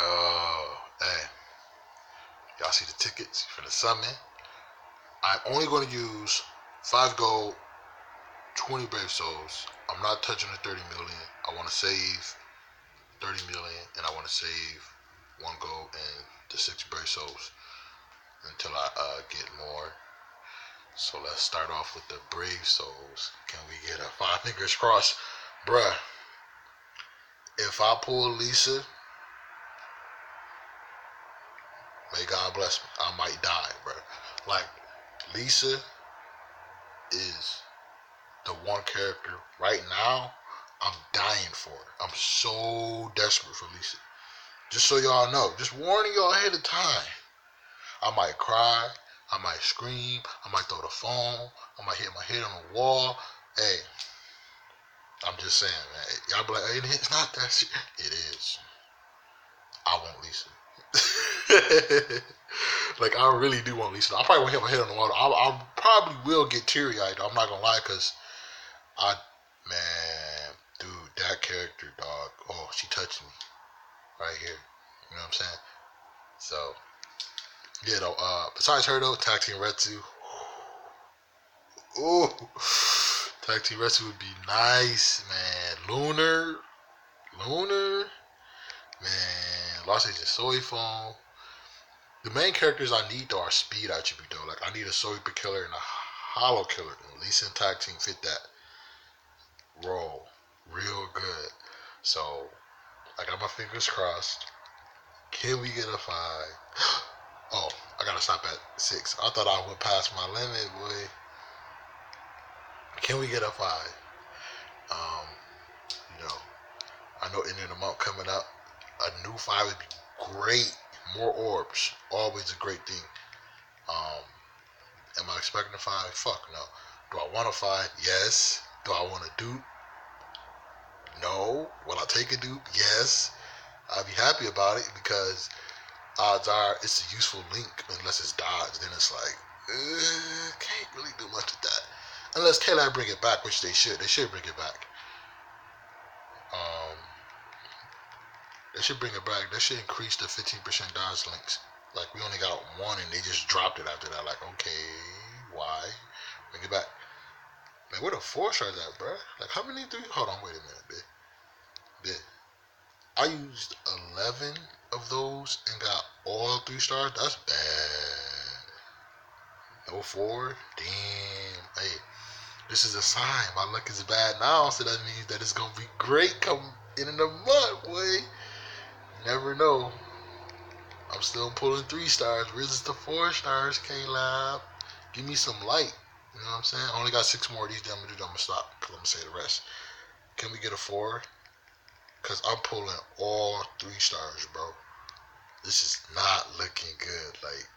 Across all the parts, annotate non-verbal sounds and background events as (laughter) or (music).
Oh, hey. Y'all see the tickets for the summit? I'm only going to use five gold, 20 brave souls. I'm not touching the 30 million. I want to save 30 million and I want to save one gold and the six brave souls until I uh, get more. So let's start off with the brave souls. Can we get a five fingers crossed? Bruh, if I pull Lisa, may God bless me. I might die, bro. Like, Lisa is the one character right now I'm dying for. I'm so desperate for Lisa. Just so y'all know, just warning y'all ahead of time. I might cry, I might scream, I might throw the phone, I might hit my head on the wall. Hey, I'm just saying, man. Y'all be like, it's not that shit. It is. I want Lisa. (laughs) like I really do want Lisa. I probably won't hit my head on the wall. I, I probably will get teary eyed. I'm not gonna lie, cause I, man, dude, that character, dog. Oh, she touched me right here. You know what I'm saying? So, yeah, though. Uh, besides her though, tag team Retsu. Ooh, tag team Retsu would be nice, man. Lunar, Lunar, Lost Agent Soi Fon. The main characters I need though are speed attribute though. Like I need a Soyper killer and a Hollow killer. At least in tag team fit that role real good. So I got my fingers crossed. Can we get a five? (gasps) Oh, I gotta stop at six. I thought I would pass my limit, boy. Can we get a five? Um, you know, I know ending the month coming up. A new five would be great. More orbs, always a great thing. Um, am I expecting a five? Fuck no. Do I want a five? Yes. Do I want a dupe? No. Will I take a dupe? Yes. I'd be happy about it because odds are it's a useful link unless it's dodge. Then it's like, uh, can't really do much with that. Unless K-Lab bring it back, which they should. They should bring it back. They should bring it back. They should increase the 15% dodge links. Like, we only got one and they just dropped it after that. Like, okay, why? Bring it back. Man, where the four stars at, bro? Like, how many three? Hold on, wait a minute. Bitch. I used 11 of those and got all three stars. That's bad. No four? Damn. Hey, this is a sign. My luck is bad now, so that means that it's to be great come in the month, boy. Never know. I'm still pulling three stars. Where's the four stars, K-Lab? Give me some light. You know what I'm saying? I only got six more of these. Then I'm gonna. I'm gonna stop because I'm gonna say the rest. Can we get a four? Cause I'm pulling all three stars, bro. This is not looking good. Like,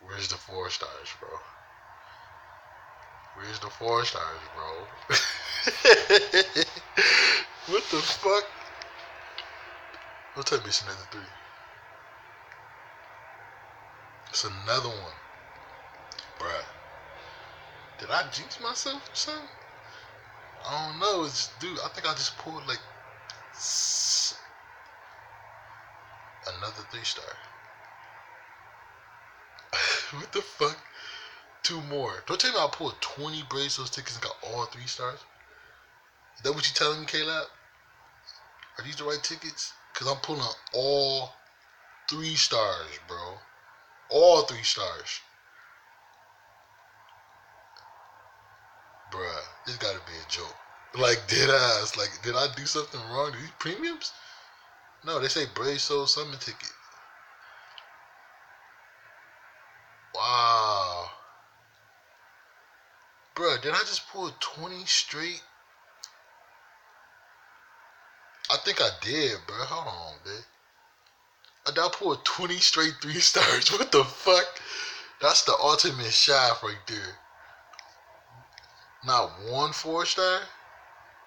where's the four stars, bro? Where's the four stars, bro? (laughs) what the fuck? Me it's another three. It's another one. Bruh. Did I jinx myself or something? I don't know. It's dude. I think I just pulled like another three star. (laughs) what the fuck? Two more. Don't tell me I pulled twenty Brave Souls tickets and got all three stars. Is that what you telling me, K-Lab? Are these the right tickets? Cause I'm pulling all three stars, bro. All three stars. Bruh, this gotta be a joke. Like dead ass. Like, did I do something wrong? These premiums? No, they say Brave Soul Summon ticket. Wow. Bruh, did I just pull 20 straight? I think I did, bro. Hold on, bitch. I I 20 straight three stars. (laughs) What the fuck? That's the ultimate shaft right there. Not one four star?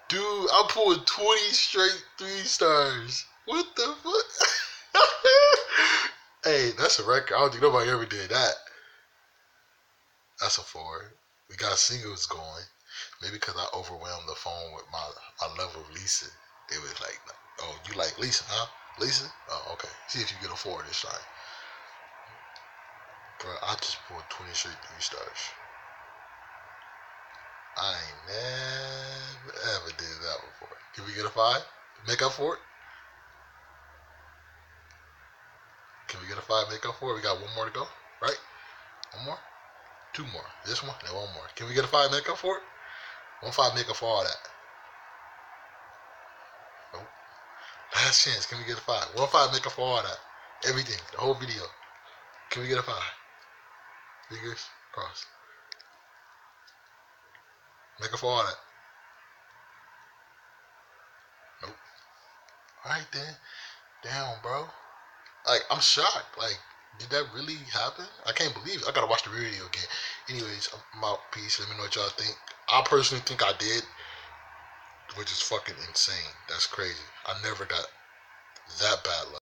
Dude, I pulled 20 straight three stars. What the fuck? (laughs) hey, that's a record. I don't think nobody ever did that. That's a four. We got singles going. Maybe because I overwhelmed the phone with my, my love of Lisa. It was like, oh, you like Lisa, huh? Lisa? Oh, okay. See if you can afford this time. Bro, I just pulled 20 straight three stars. I ain't never ever did that before. Can we get a five? Make up for it? Can we get a five? Make up for it? We got one more to go, right? One more? Two more. This one, and one more. Can we get a five? Make up for it? One five make up for all that. Nope. Last chance. Can we get a five? One five make up for all that. Everything. The whole video. Can we get a five? Fingers crossed. Make up for all that. Nope. Alright then. Damn, bro. Like, I'm shocked. Like, did that really happen? I can't believe it. I gotta watch the video again. Anyways, I'm out. Peace. Let me know what y'all think. I personally think I did, which is fucking insane. That's crazy. I never got that bad luck.